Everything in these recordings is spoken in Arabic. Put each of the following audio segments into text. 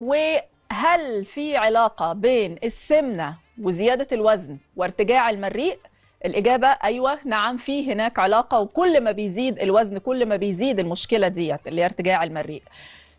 وهل في علاقة بين السمنة وزيادة الوزن وارتجاع المريء؟ الإجابة أيوة نعم في هناك علاقة وكل ما بيزيد الوزن كل ما بيزيد المشكلة ديت اللي هي ارتجاع المريء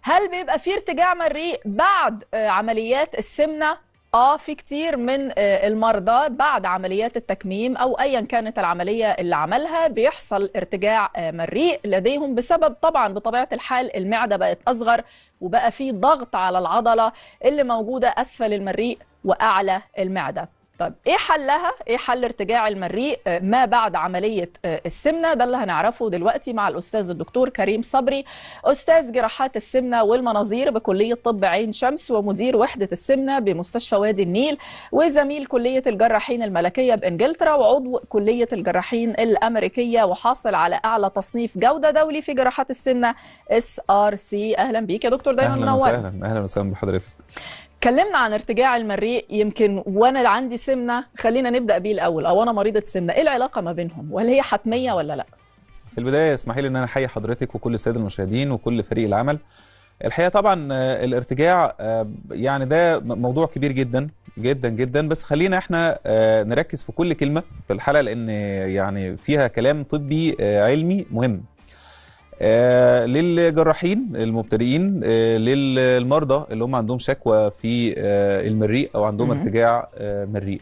هل بيبقى في ارتجاع مريء بعد آه، عمليات السمنة؟ آه في كتير من آه، المرضى بعد عمليات التكميم أو ايا كانت العملية اللي عملها بيحصل ارتجاع آه، مريء لديهم بسبب طبعا بطبيعة الحال المعدة بقت أصغر وبقى في ضغط على العضلة اللي موجودة أسفل المريء وأعلى المعدة. طيب إيه حلها؟ إيه حل ارتجاع المريء؟ آه، ما بعد عملية آه، السمنة؟ ده اللي هنعرفه دلوقتي مع الأستاذ الدكتور كريم صبري أستاذ جراحات السمنة والمناظير بكلية طب عين شمس ومدير وحدة السمنة بمستشفى وادي النيل وزميل كلية الجراحين الملكية بإنجلترا وعضو كلية الجراحين الأمريكية وحاصل على أعلى تصنيف جودة دولي في جراحات السمنة SRC. أهلا بيك يا دكتور دايما أهلا منور. وسهلا. أهلا وسهلا بحضرتك. كلمنا عن ارتجاع المريء يمكن وأنا عندي سمنة خلينا نبدأ بيه الأول. أو أنا مريضة سمنة إيه العلاقة ما بينهم؟ وهل هي حتمية ولا لأ؟ في البداية اسمحي لي إن أنا أحيي حضرتك وكل السادة المشاهدين وكل فريق العمل. الحقيقة طبعا آه، الارتجاع آه، يعني ده موضوع كبير جدا جدا جدا. بس خلينا إحنا آه، نركز في كل كلمة في الحلقة لأن يعني فيها كلام طبي علمي مهم. آه، للجراحين المبتدئين آه، للمرضى اللي هم عندهم شكوى في آه، المريء أو عندهم. ارتجاع مريء.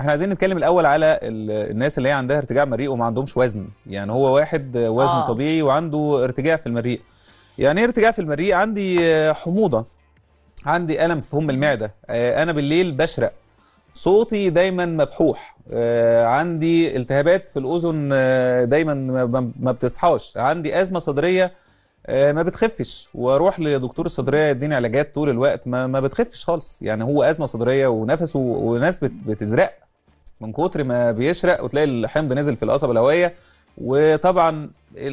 إحنا عايزين نتكلم الأول على ال- الناس اللي هي عندها ارتجاع مريء وما عندهمش وزن. يعني هو واحد وزن آه. طبيعي وعنده ارتجاع في المريء. يعني إيه ارتجاع في المريء؟ عندي حموضة. عندي ألم في فم المعدة. أنا بالليل بشرق. صوتي دايما مبحوح. آه، عندي التهابات في الأذن آه، دايما ما- بتصحاش. عندي أزمة صدرية آه، ما بتخفش. وأروح لدكتور الصدرية يديني علاجات طول الوقت ما ما بتخفش خالص. يعني هو أزمة صدرية ونفسه وناس بت- بتزرق. من كتر ما بيشرق وتلاقي الحمض نزل في القصبة الهوائية. وطبعا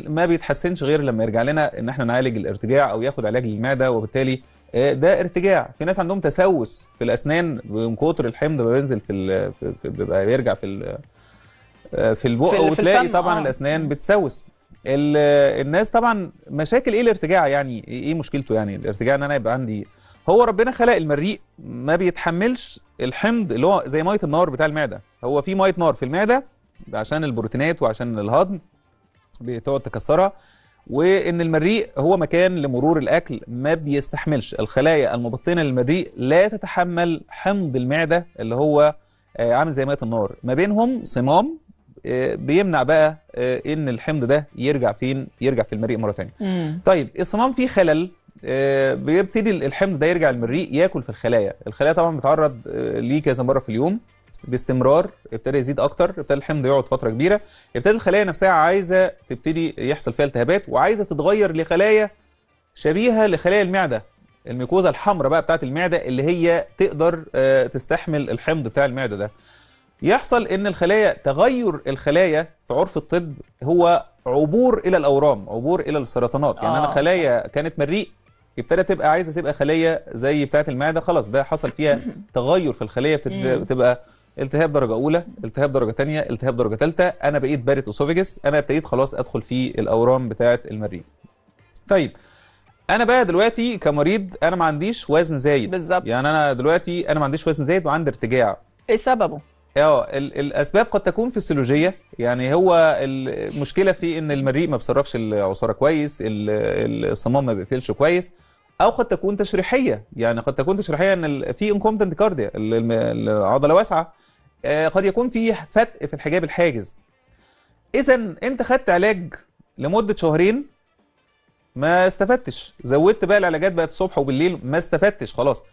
ما بيتحسنش غير لما يرجع لنا إن إحنا نعالج الارتجاع أو ياخد علاج للمعدة. وبالتالي ده ارتجاع. في ناس عندهم تسوس في الأسنان من كتر الحمض ما بينزل في, في بيبقى يرجع في آه، في البق وتلاقي طبعا آه. الأسنان بتسوس. ال- الناس طبعا مشاكل إيه الارتجاع يعني؟ إيه إيه مشكلته يعني؟ الارتجاع إن أنا يبقى عندي هو ربنا خلق المريء ما بيتحملش الحمض اللي هو زي مية النار بتاع المعدة. هو في مية نار في المعدة عشان البروتينات وعشان الهضم بتقعد تكسرها. وإن المريء هو مكان لمرور الأكل ما بيستحملش. الخلايا المبطنة للمريء لا تتحمل حمض المعدة اللي هو آه، عامل زي مية النار. ما بينهم صمام آه، بيمنع بقى آه، إن الحمض ده يرجع فين؟ يرجع في المريء مرة ثانية طيب الصمام فيه خلل بيبتدي الحمض ده يرجع المريء ياكل في الخلايا. الخلايا طبعا بتعرض ليه كذا مرة في اليوم. باستمرار ابتدى يزيد أكتر ابتدى الحمض يقعد فترة كبيرة ابتدى الخلايا نفسها عايزة تبتدي يحصل فيها التهابات وعايزة تتغير لخلايا شبيهة لخلايا المعدة الميكوزا الحمراء بقى بتاعت المعدة اللي هي تقدر آه، تستحمل الحمض بتاع المعدة ده يحصل إن الخلايا تغير الخلايا في عرف الطب هو عبور إلى الأورام عبور إلى السرطانات يعني آه. أنا خلايا كانت مريء ابتدى تبقى عايزة تبقى خليه زي بتاعه المعدة خلاص ده حصل فيها تغير في الخليه. بتبقى التهاب درجة أولى التهاب درجة ثانية التهاب درجة ثالثه أنا بقيت Barrett esophagus أنا ابتديت خلاص أدخل في الأورام بتاعة المريء طيب أنا بقى دلوقتي كمريض أنا ما عنديش وزن زايد. بالظبط. يعني أنا دلوقتي أنا ما عنديش وزن زايد وعندي ارتجاع. إيه سببه؟ آه ال- الأسباب قد تكون فسيولوجية. يعني هو المشكلة في إن المريء ما بيصرفش العصارة كويس ال- الصمام ما بيقفلش كويس أو قد تكون تشريحية. يعني قد تكون تشريحية إن في incompetent cardia العضلة واسعة. قد يكون في فتق في الحجاب الحاجز. اذا أنت خدت علاج لمدة شهرين ما استفدتش. زودت بقى العلاجات بقت الصبح وبالليل ما استفدتش خلاص.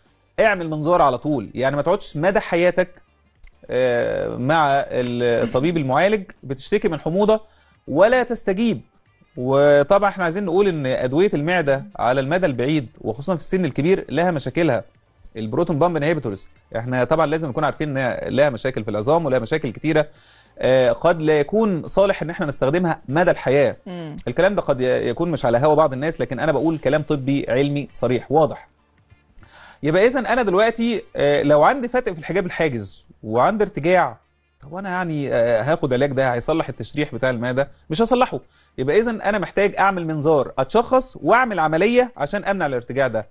اعمل منظار على طول. يعني ما تقعدش مدى حياتك آه، مع الطبيب المعالج بتشتكي من حموضة ولا تستجيب. وطبعا إحنا عايزين نقول إن أدوية المعدة على المدى البعيد وخصوصا في السن الكبير لها مشاكلها. ال proton pump inhibitors إحنا طبعا لازم نكون عارفين انها لها مشاكل في العظام ولها مشاكل كتيرة. آه، قد لا يكون صالح إن إحنا نستخدمها مدى الحياة. مم. الكلام ده قد يكون مش على هوا بعض الناس لكن أنا بقول كلام طبي علمي صريح واضح. يبقى اذا أنا دلوقتي آه، لو عندي فتق في الحجاب الحاجز وعندي ارتجاع طب أنا يعني آه، هاخد علاج ده؟ هيصلح التشريح بتاع المعدة؟ مش هصلحه. يبقى اذا أنا محتاج أعمل منظار أتشخص وأعمل عملية عشان أمنع الارتجاع ده.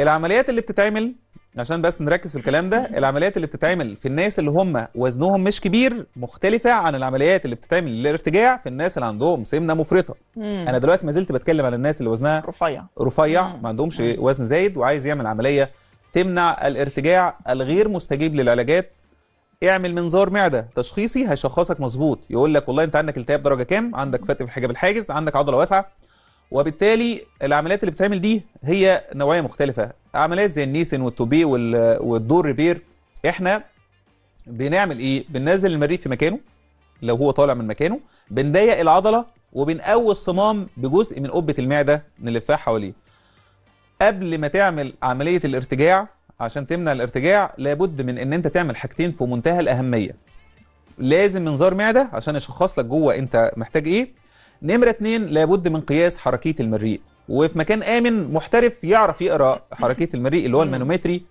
العمليات اللي بتتعمل عشان بس نركز في الكلام ده العمليات اللي بتتعمل في الناس اللي هم وزنهم مش كبير مختلفة عن العمليات اللي بتتعمل للارتجاع في الناس اللي عندهم سمنة مفرطة مم. أنا دلوقتي ما زلت بتكلم على الناس اللي وزنها رفيع رفيع. ما عندهمش. وزن زايد وعايز يعمل عملية تمنع الارتجاع الغير مستجيب للعلاجات اعمل منظار معدة تشخيصي هيشخصك مظبوط يقول لك والله انت عندك التهاب درجة كام عندك فتق في الحجاب الحاجز عندك عضلة واسعة وبالتالي العمليات اللي بتتعمل دي هي نوعية مختلفة. عمليات زي النيسن والتوبي وال- والدور ريبير. إحنا بنعمل إيه؟ بننزل المريء في مكانه لو هو طالع من مكانه بنضيق العضلة وبنقوي الصمام بجزء من قبة المعدة نلفها حواليه. قبل ما تعمل عملية الارتجاع عشان تمنع الارتجاع لابد من إن أنت تعمل حاجتين في منتهى الأهمية. لازم منظار معدة عشان يشخص لك جوه أنت محتاج إيه؟ نمرة اتنين لابد من قياس حركية المريء. وفي مكان آمن محترف يعرف يقرأ حركية المريء اللي هو. ال manometry.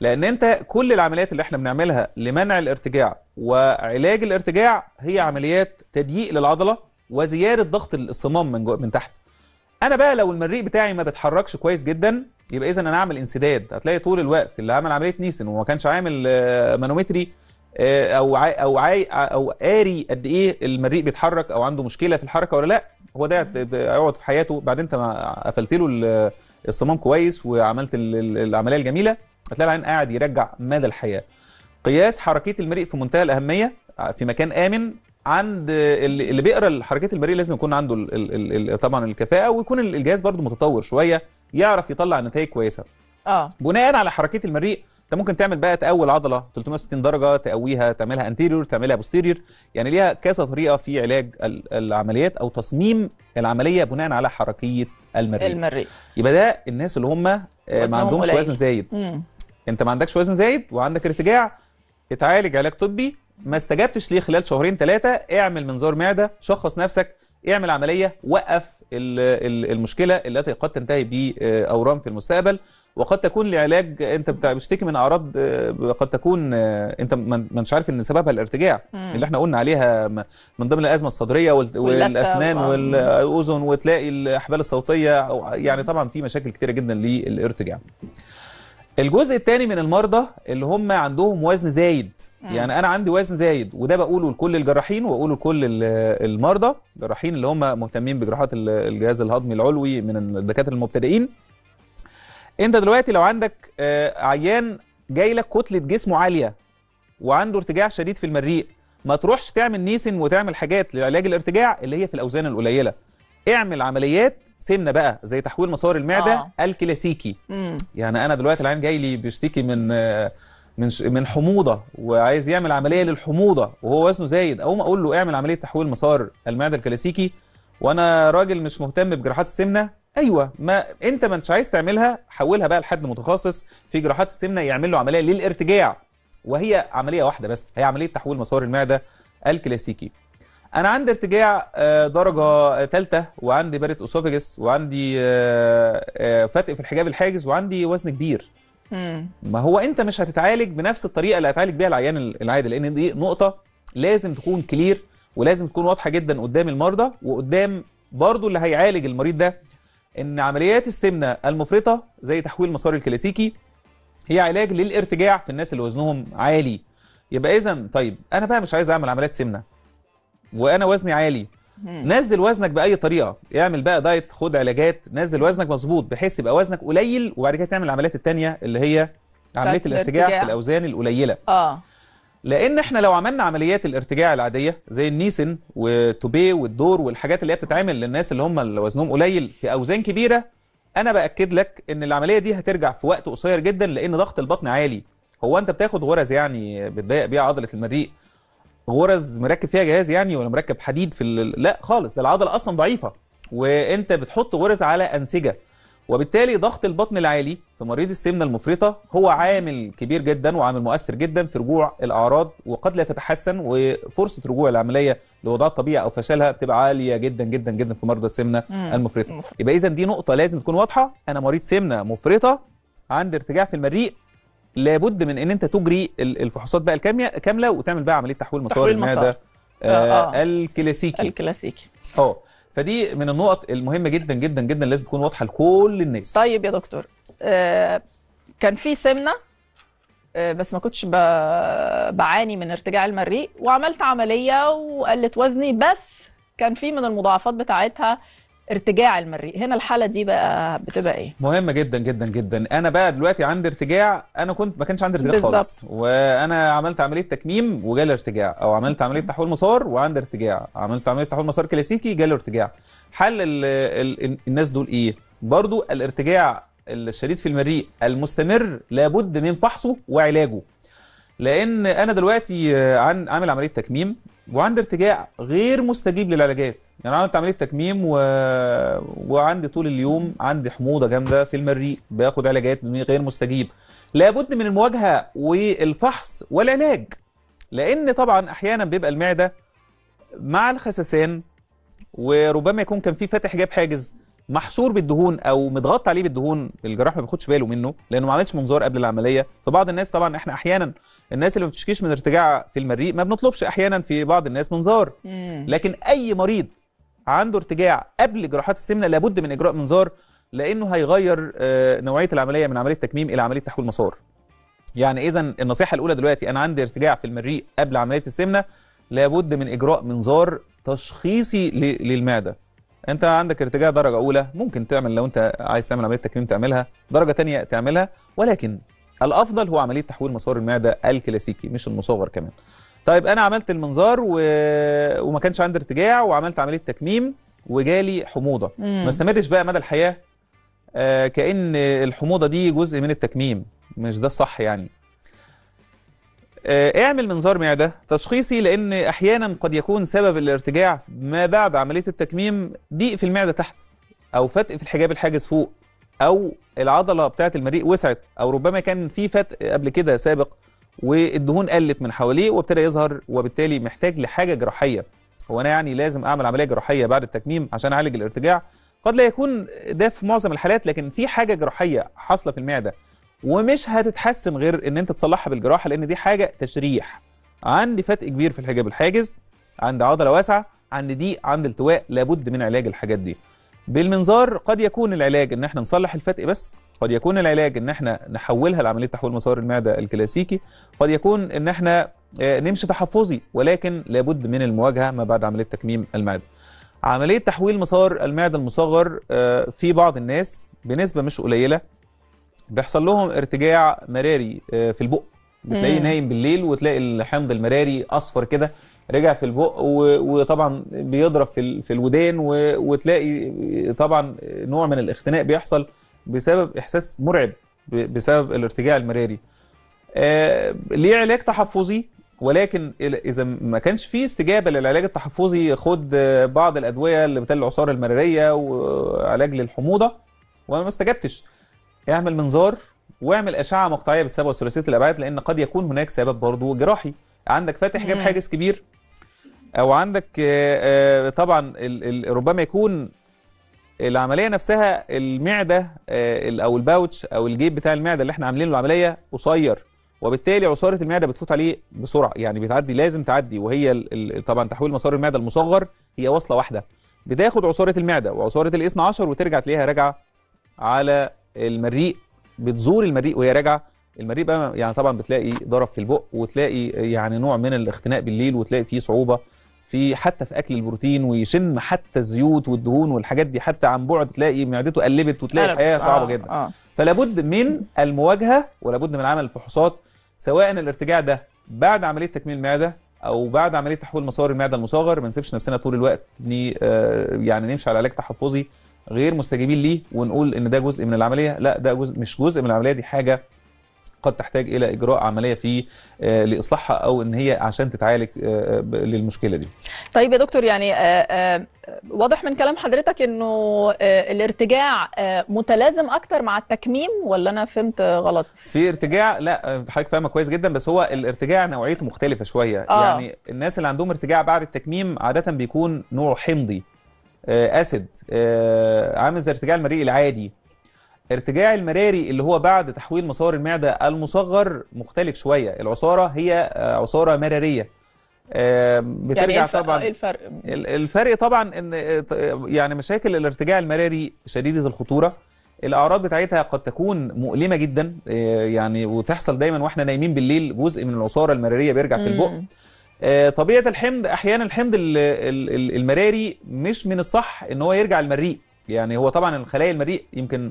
لأن أنت كل العمليات اللي إحنا بنعملها لمنع الارتجاع وعلاج الارتجاع هي عمليات تضييق للعضلة وزيادة ضغط الصمام من جوه من تحت. أنا بقى لو المريء بتاعي ما بيتحركش كويس جدا يبقى اذا أنا أعمل انسداد. هتلاقي طول الوقت اللي عمل عملية نيسن وما كانش عامل آه، manometry أو عاي أو عاي أو قاري قد إيه المريء بيتحرك أو عنده مشكلة في الحركة ولا لأ. هو ده ده يقعد في حياته. بعدين أنت ما قفلت له ال- الصمام كويس وعملت ال- ال- العملية الجميلة هتلاقي العيان قاعد يرجع مدى الحياة. قياس حركيه المريء في منتهى الأهمية في مكان آمن عند اللي بيقرأ حركات المريء لازم يكون عنده ال ال ال طبعا الكفاءة ويكون الجهاز برضو متطور شوية يعرف يطلع نتائج كويسة. آه. بناء على حركيه المريء انت ممكن تعمل بقى تقوي عضله 360 درجة تقويها تعملها anterior تعملها posterior يعني ليها كذا طريقة في علاج ال- العمليات أو تصميم العملية بناء على حركية المريء. المريء. يبقى ده الناس اللي هم آه، ما عندهمش. وزن زايد. مم. انت ما عندكش وزن زايد وعندك ارتجاع اتعالج علاج طبي. ما استجبتش ليه خلال شهرين ثلاثة اعمل منظار معدة شخص نفسك اعمل عملية وقف ال- ال- المشكلة التي قد تنتهي بأورام في المستقبل. وقد تكون لعلاج انت بتشتكي من أعراض آه، قد تكون آه، انت ما انتش عارف إن سببها الارتجاع. مم. اللي إحنا قلنا عليها من ضمن الأزمة الصدرية والأسنان والأذن وتلاقي الأحبال الصوتية يعني طبعا في مشاكل كتيرة جدا للارتجاع. الجزء الثاني من المرضى اللي هم عندهم وزن زايد. مم. يعني أنا عندي وزن زايد وده بقوله لكل الجراحين وأقوله لكل ال- المرضى. الجراحين اللي هم مهتمين بجراحات ال- الجهاز الهضمي العلوي من الدكاترة المبتدئين. انت دلوقتي لو عندك آه، عيان جاي لك كتلة جسمه عالية وعنده ارتجاع شديد في المريء ما تروحش تعمل نيسن وتعمل حاجات لعلاج الارتجاع اللي هي في الأوزان القليلة اعمل عمليات سمنة بقى زي تحويل مسار المعدة آه. الكلاسيكي مم. يعني أنا دلوقتي العيان جاي لي بيشتكي من آه، من من حموضة وعايز يعمل عملية للحموضة وهو وزنه زايد أقوم أقول له اعمل عملية تحويل مسار المعدة الكلاسيكي وأنا راجل مش مهتم بجراحات السمنة أيوه ما أنت ما أنتش عايز تعملها حولها بقى لحد متخصص في جراحات السمنة يعمل له عملية للارتجاع. وهي عملية واحدة بس هي عملية تحويل مسار المعدة الكلاسيكي. أنا عندي ارتجاع آه، درجة ثالثه وعندي Barrett esophagus وعندي آه، آه، فتق في الحجاب الحاجز وعندي وزن كبير. مم. ما هو أنت مش هتتعالج بنفس الطريقة اللي هتعالج بيها العيان العادي لأن دي نقطة لازم تكون كلير ولازم تكون واضحة جدا قدام المرضى وقدام برضو اللي هيعالج المريض ده إن عمليات السمنة المفرطة زي تحويل مسار الكلاسيكي هي علاج للارتجاع في الناس اللي وزنهم عالي يبقى اذا طيب أنا بقى مش عايز أعمل عمليات سمنة وأنا وزني عالي. نزل وزنك بأي طريقة اعمل بقى دايت خد علاجات نزل وزنك مظبوط بحيث يبقى وزنك قليل وبعد كده تعمل العمليات التانية اللي هي عملية الارتجاع في. الأوزان القليلة آه لأن إحنا لو عملنا عمليات الارتجاع العادية زي النيسن والتوبيه والدور والحاجات اللي هي بتتعمل للناس اللي هم اللي وزنهم قليل في أوزان كبيرة أنا بأكد لك إن العملية دي هترجع في وقت قصير جدا لأن ضغط البطن عالي. هو أنت بتاخد غرز يعني بتضايق بيها عضلة المريء؟ غرز مركب فيها جهاز يعني ولا مركب حديد في. لا خالص ده العضلة أصلا ضعيفة. وأنت بتحط غرز على أنسجة. وبالتالي ضغط البطن العالي في مريض السمنة المفرطة هو عامل كبير جدا وعامل مؤثر جدا في رجوع الأعراض وقد لا تتحسن وفرصة رجوع العملية لوضعها الطبيعي أو فشلها بتبقى عالية جدا جدا جدا في مرضى السمنة. المفرطة المفرط. يبقى اذا دي نقطة لازم تكون واضحة أنا مريض سمنة مفرطة عندي ارتجاع في المريء لابد من إن أنت تجري ال- الفحوصات بقى الكامله كاملة وتعمل بقى عملية تحويل مسار المعدة. آه آه، آه. الكلاسيكي الكلاسيكي آه فدي من النقط المهمة جدا جدا جدا لازم تكون واضحة لكل الناس. طيب يا دكتور آه، كان في سمنة آه، بس ما كنتش بعاني من ارتجاع المريء وعملت عملية وقلت وزني بس كان في من المضاعفات بتاعتها ارتجاع المريء. هنا الحالة دي بقى بتبقى إيه؟ مهمة جدا جدا جدا. أنا بقى دلوقتي عندي ارتجاع. أنا كنت ما كانش عندي ارتجاع بالظبط. خالص. وأنا عملت عملية تكميم وجالي ارتجاع. أو عملت عملية تحويل مسار وعندي ارتجاع. عملت عملية تحويل مسار كلاسيكي جالي ارتجاع. حل ال ال الناس دول إيه؟ برضو الارتجاع الشديد في المريء المستمر لابد من فحصه وعلاجه. لأن أنا دلوقتي آه، عن عامل عملية تكميم وعندي ارتجاع غير مستجيب للعلاجات. يعني عملت عملية تكميم و... وعندي طول اليوم عندي حموضة جامدة في المريء باخد علاجات غير مستجيب. لابد من المواجهة والفحص والعلاج. لأن طبعا أحيانا بيبقى المعدة مع الخسسان وربما يكون كان في فتح جاب حاجز. محشور بالدهون أو متغطى عليه بالدهون الجراح ما بياخدش باله منه لأنه ما عملش منظار قبل العملية. فبعض الناس طبعا إحنا أحيانا الناس اللي ما بتشكيش من ارتجاع في المريء ما بنطلبش أحيانا في بعض الناس منظار. لكن أي مريض عنده ارتجاع قبل جراحات السمنة لابد من إجراء منظار لأنه هيغير آه، نوعية العملية من عملية تكميم إلى عملية تحويل مسار. يعني اذا النصيحة الأولى دلوقتي أنا عندي ارتجاع في المريء قبل عملية السمنة لابد من إجراء منظار تشخيصي للمعدة. انت عندك ارتجاع درجة أولى ممكن تعمل لو انت عايز تعمل عملية تكميم تعملها درجة تانية تعملها ولكن الأفضل هو عملية تحويل مسار المعدة الكلاسيكي مش المصغر كمان. طيب أنا عملت المنظار و... وما كانش عندي ارتجاع وعملت عملية تكميم وجالي حموضة. مم. ما استمرش بقى مدى الحياة آه كأن الحموضة دي جزء من التكميم مش ده الصح يعني. اعمل منظار معده تشخيصي لأن أحيانا قد يكون سبب الارتجاع ما بعد عملية التكميم ضيق في المعدة تحت أو فتق في الحجاب الحاجز فوق أو العضلة بتاعة المريء وسعت أو ربما كان في فتق قبل كده سابق والدهون قلت من حواليه وابتدى يظهر وبالتالي محتاج لحاجة جراحية. هو أنا يعني لازم أعمل عملية جراحية بعد التكميم عشان أعالج الارتجاع. قد لا يكون ده في معظم الحالات لكن في حاجة جراحية حاصلة في المعدة. ومش هتتحسن غير إن أنت تصلحها بالجراحة لأن دي حاجة تشريح. عندي فتق كبير في الحجاب الحاجز عندي عضلة واسعة عندي ضيق عندي التواء لابد من علاج الحاجات دي. بالمنظار قد يكون العلاج إن إحنا نصلح الفتق بس قد يكون العلاج إن إحنا نحولها لعملية تحويل مسار المعدة الكلاسيكي قد يكون إن إحنا آه، نمشي تحفظي ولكن لابد من المواجهة ما بعد عملية تكميم المعدة. عملية تحويل مسار المعدة المصغر آه، في بعض الناس بنسبة مش قليلة بيحصل لهم ارتجاع مراري آه، في البق. بتلاقيه. نايم بالليل وتلاقي الحمض المراري أصفر كده رجع في البق وطبعا بيضرب في في الودان وتلاقي طبعا نوع من الاختناق بيحصل بسبب إحساس مرعب بسبب الارتجاع المراري. آه، ليه علاج تحفظي؟ ولكن إذا ما كانش فيه استجابة للعلاج التحفظي خد بعض الأدوية اللي بتقلل العصارة المرارية وعلاج للحموضة وما استجبتش. اعمل منظار واعمل أشعة مقطعية بالسبب ثلاثيه الابعاد لأن قد يكون هناك سبب برضه جراحي. عندك فاتح جاب. حاجز كبير أو عندك آه، آه، طبعا ربما يكون العملية نفسها المعدة آه، أو الباوتش أو الجيب بتاع المعدة اللي إحنا عاملينه العملية قصير وبالتالي عصارة المعدة بتفوت عليه بسرعة يعني بتعدي لازم تعدي. وهي طبعا تحويل مسار المعدة المصغر هي وصلة واحدة. بتاخد عصارة المعدة وعصارة الاثنى عشر وترجع تلاقيها راجعة على المريء بتزور المريء وهي راجعة. المريء بقى يعني طبعا بتلاقي ضرب في البق وتلاقي يعني نوع من الاختناق بالليل وتلاقي فيه صعوبة في حتى في أكل البروتين ويشم حتى الزيوت والدهون والحاجات دي. حتى عن بعد تلاقي معدته قلبت وتلاقي الحياة صعبة آه، جدا. آه. فلا بد من المواجهة ولا بد من عمل الفحوصات سواء الارتجاع ده بعد عملية تكميم المعدة أو بعد عملية تحويل مسار المعدة المصغر. ما نسيبش نفسنا طول الوقت آه، يعني نمشي على علاج تحفظي. غير مستجيبين ليه ونقول إن ده جزء من العملية لا ده جزء مش جزء من العملية دي حاجة قد تحتاج إلى إجراء عملية في آه، لإصلاحها أو إن هي عشان تتعالج آه، للمشكلة دي طيب يا دكتور يعني آه، واضح من كلام حضرتك إنه الارتجاع متلازم أكتر مع التكميم ولا أنا فهمت غلط؟ في ارتجاع لا حضرتك فاهمة كويس جدا بس هو الارتجاع نوعيته مختلفة شوية آه. يعني الناس اللي عندهم ارتجاع بعد التكميم عادة بيكون نوع حمضي اسيد آه، عامل زي ارتجاع المريء العادي ارتجاع المراري اللي هو بعد تحويل مسار المعدة المصغر مختلف شوية العصارة هي آه، عصارة مرارية آه، يعني بترجع الفرق؟ طبعا إيه الفرق؟ ال- الفرق طبعا إن آه، يعني مشاكل الارتجاع المراري شديدة الخطورة الأعراض بتاعتها قد تكون مؤلمة جدا آه، يعني وتحصل دايما وإحنا نايمين بالليل جزء من العصارة المرارية بيرجع في البق. آه، طبيعة الحمض أحيانا الحمض ال- ال- ال- المراري مش من الصح إن هو يرجع المريء. يعني هو طبعا الخلايا المريء يمكن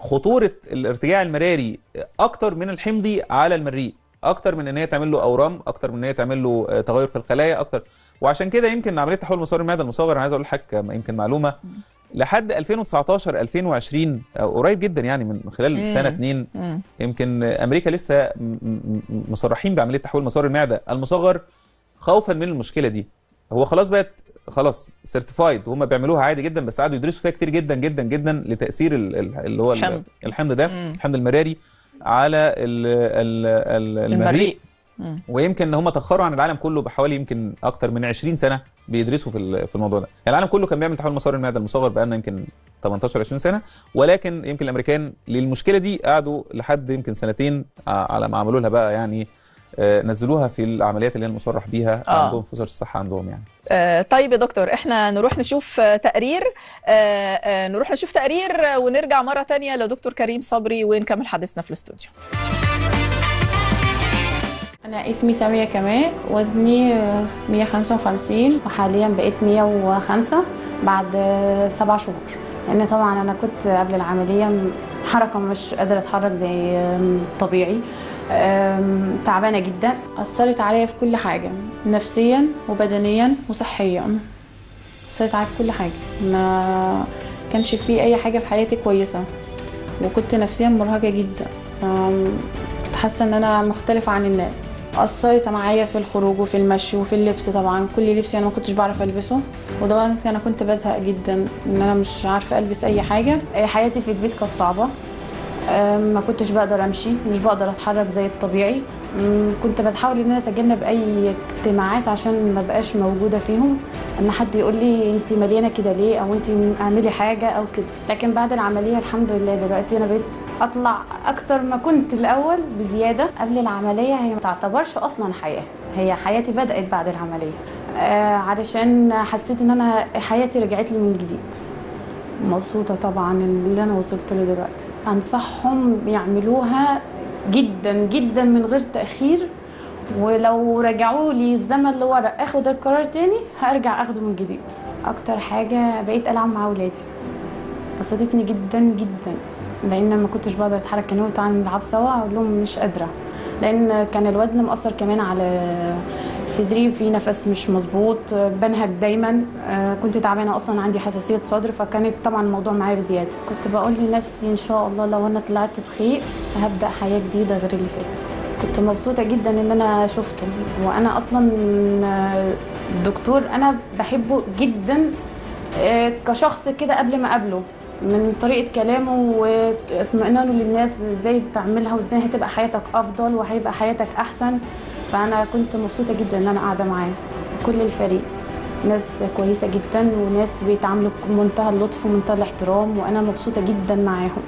خطورة الارتجاع المراري أكتر من الحمضي على المريء. أكتر من إن هي تعمل له أورام أكتر من إن هي تعمل له آه، تغير في الخلايا أكتر. وعشان كده يمكن عملية تحويل مسار المعدة المصغر أنا عايز أقول لحضرتك يمكن معلومة. لحد 2019 2020 أو قريب جدا يعني من خلال مم. سنة اتنين. يمكن أمريكا لسه مصرحين بعملية تحويل مسار المعدة المصغر. خوفا من المشكلة دي هو خلاص بقت خلاص سيرتيفايد وهم بيعملوها عادي جدا بس قعدوا يدرسوا فيها كتير جدا جدا جدا لتأثير ال- ال- اللي هو ال- الحمض. الحمض ده مم. الحمض المراري على ال ال ال المريء. ويمكن إن هم تأخروا عن العالم كله بحوالي يمكن أكتر من 20 سنة بيدرسوا في في الموضوع ده يعني العالم كله كان بيعمل تحويل مسار المعدة المصغر بقالنا يمكن 18 20 سنة ولكن يمكن الأمريكان للمشكلة دي قعدوا لحد يمكن سنتين ع- على ما عملوا لها بقى يعني آه، نزلوها في العمليات اللي هي المصرح بيها آه. عندهم في وزارة الصحة عندهم يعني. آه، طيب يا دكتور إحنا نروح نشوف آه، تقرير آه، آه، نروح نشوف تقرير آه، ونرجع مرة تانية لدكتور كريم صبري ونكمل حديثنا في الاستوديو. أنا اسمي سامية كمال وزني آه، 155 وحاليا بقيت 105 بعد آه، سبع شهور. لأن طبعا أنا كنت قبل العملية حركة مش قادرة أتحرك زي الطبيعي آم، تعبانة جدا. أثرت عليا في كل حاجة نفسيا وبدنيا وصحيا. أثرت عليا في كل حاجة. ما كانش في أي حاجة في حياتي كويسة وكنت نفسيا مرهقة جدا. كنت حاسة إن أنا مختلفة عن الناس. أثرت معايا في الخروج وفي المشي وفي اللبس طبعا. كل لبسي أنا ما كنتش بعرف ألبسه. وطبعا أنا كنت بزهق جدا إن أنا مش عارفة ألبس أي حاجة. آه، حياتي في البيت كانت صعبة. آه، ما كنتش بقدر أمشي مش بقدر أتحرك زي الطبيعي. كنت بحاول إن أنا أتجنب أي اجتماعات عشان ما بقاش موجودة فيهم. إن حد يقول لي أنت مليانة كده ليه؟ أو أنت اعملي حاجة أو كده. لكن بعد العملية الحمد لله دلوقتي أنا بقيت أطلع أكتر ما كنت الأول بزيادة. قبل العملية هي ما تعتبرش أصلا حياة هي حياتي بدأت بعد العملية. آه علشان حسيت إن أنا حياتي رجعت لي من جديد. مبسوطة طبعا اللي أنا وصلت له دلوقتي. أنصحهم يعملوها جدا جدا من غير تأخير. ولو رجعوا لي الزمن لورا آخد القرار تاني هرجع آخده من جديد. أكتر حاجة بقيت ألعب مع أولادي. بسطتني جدا جدا. لأن ما كنتش بقدر أتحرك كانوا تعالى نلعب سوا أقول لهم مش قادرة. لأن كان الوزن مأثر كمان على صدري في نفس مش مظبوط. بنهج دايما. آه، كنت تعبانة أصلا عندي حساسية صدر فكانت طبعا الموضوع معايا بزيادة. كنت بقول لنفسي إن شاء الله لو أنا طلعت بخير هبدأ حياة جديدة غير اللي فاتت. كنت مبسوطة جدا إن أنا شفته. وأنا أصلا آه، دكتور أنا بحبه جدا آه، كشخص كده قبل ما أقابله. من طريقة كلامه واطمئنانه للناس إزاي تعملها وإزاي هتبقى حياتك أفضل وهيبقى حياتك أحسن. فأنا كنت مبسوطة جدا إن أنا قاعدة معاه كل الفريق ناس كويسة جدا وناس بيتعاملوا بمنتهى اللطف ومنتهى الاحترام وأنا مبسوطة جدا معاهم.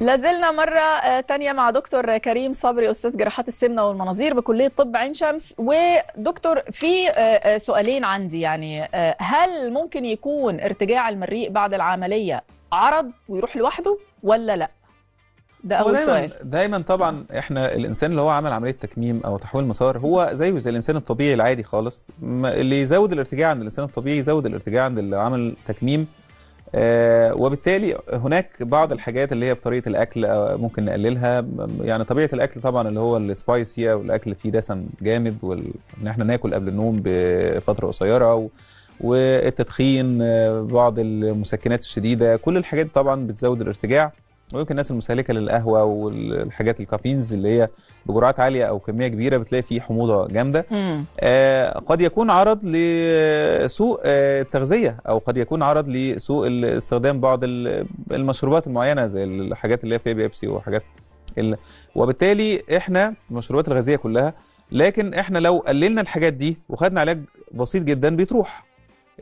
لازلنا مرة آه، تانية مع دكتور كريم صبري أستاذ جراحات السمنة والمناظير بكلية طب عين شمس. ودكتور في آه، آه، سؤالين عندي يعني هل ممكن يكون ارتجاع المريء بعد العملية عرض ويروح لوحده ولا لا؟ ده أول دايما سؤال. دايما طبعا إحنا الإنسان اللي هو عمل عملية تكميم أو تحويل مسار هو زيه زي الإنسان الطبيعي العادي خالص. اللي يزود الارتجاع عند الإنسان الطبيعي يزود الارتجاع عند اللي عمل تكميم. آه وبالتالي هناك بعض الحاجات اللي هي في طريقة الأكل آه، ممكن نقللها. يعني طبيعة الأكل طبعا اللي هو السبايسي أو الأكل فيه دسم جامد وان إحنا ناكل قبل النوم بفترة قصيرة و... والتدخين آه، بعض المسكنات الشديدة. كل الحاجات طبعا بتزود الارتجاع. ويمكن الناس المستهلكه للقهوة والحاجات الكافينز اللي هي بجرعات عالية أو كمية كبيرة بتلاقي فيه حموضة جامدة. آه، قد يكون عرض لسوء آه، التغذيه أو قد يكون عرض لسوء استخدام بعض ال- المشروبات المعينة زي الحاجات اللي هي فيها بيبسي وحاجات ال... وبالتالي إحنا المشروبات الغازيه كلها لكن إحنا لو قللنا الحاجات دي وخدنا علاج بسيط جدا بتروح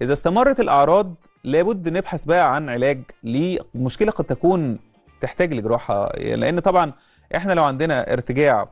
إذا استمرت الأعراض لابد نبحث بقى عن علاج لمشكلة قد تكون تحتاج لجراحة لأن طبعا إحنا لو عندنا ارتجاع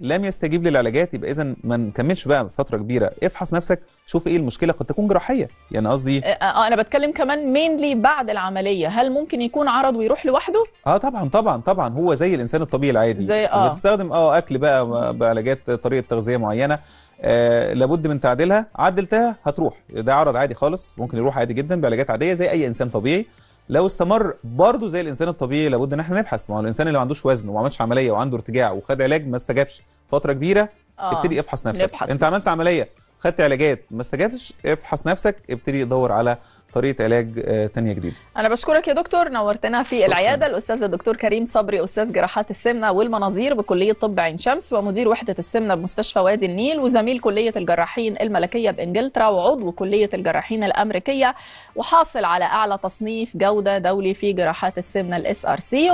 لم يستجيب للعلاجات يبقى اذا ما نكملش بقى فترة كبيرة. افحص نفسك شوف إيه المشكلة قد تكون جراحية. يعني قصدي آه، أنا بتكلم كمان مينلي بعد العملية. هل ممكن يكون عرض ويروح لوحده؟ آه طبعا طبعا طبعا. هو زي الإنسان الطبيعي العادي. زي- آه. بتستخدم آه أكل بقى بعلاجات طريقة تغذية معينة آه لابد من تعديلها. عدلتها هتروح. ده عرض عادي خالص ممكن يروح عادي جدا بعلاجات عادية زي أي إنسان طبيعي. لو استمر برضه زي الإنسان الطبيعي لابد إن إحنا نبحث ما هو الإنسان اللي ما عندوش وزن وما عملش عملية وعنده ارتجاع وخد علاج ما استجابش فترة كبيرة آه. ابتدي افحص نفسك نبحث. أنت عملت عملية خدت علاجات ما استجابش افحص نفسك ابتدي دور على طريقة علاج آه تانية جديدة أنا بشكرك يا دكتور نورتنا في شكراً. العيادة الأستاذ الدكتور كريم صبري أستاذ جراحات السمنة والمناظير بكلية طب عين شمس ومدير وحدة السمنة بمستشفى وادي النيل وزميل كلية الجراحين الملكية بإنجلترا وعضو كلية الجراحين الأمريكية وحاصل على أعلى تصنيف جودة دولي في جراحات السمنة ال SRC